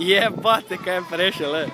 E é bate, que é prešel, né?